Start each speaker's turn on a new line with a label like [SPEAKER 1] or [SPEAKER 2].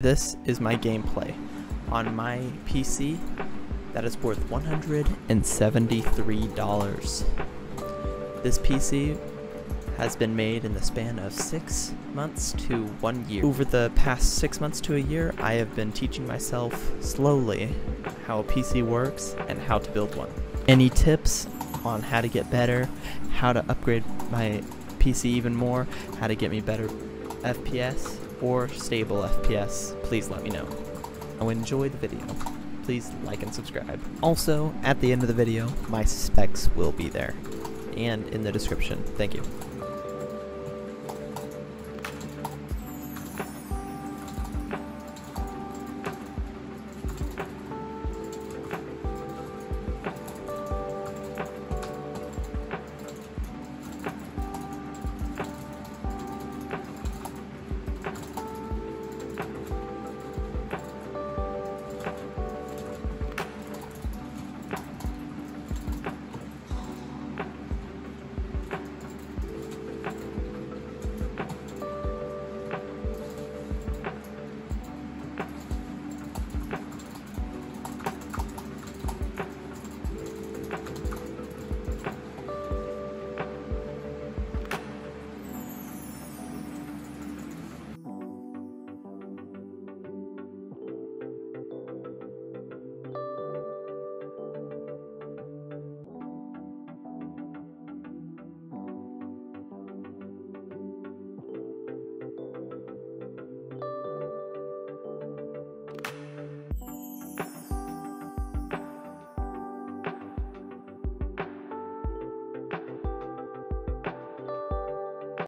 [SPEAKER 1] This is my gameplay on my PC that is worth $173. This PC has been made in the span of six months to one year. Over the past six months to a year, I have been teaching myself slowly how a PC works and how to build one. Any tips on how to get better, how to upgrade my PC even more, how to get me better FPS, or stable FPS, please let me know. I'll enjoy the video. Please like and subscribe. Also, at the end of the video, my specs will be there and in the description. Thank you.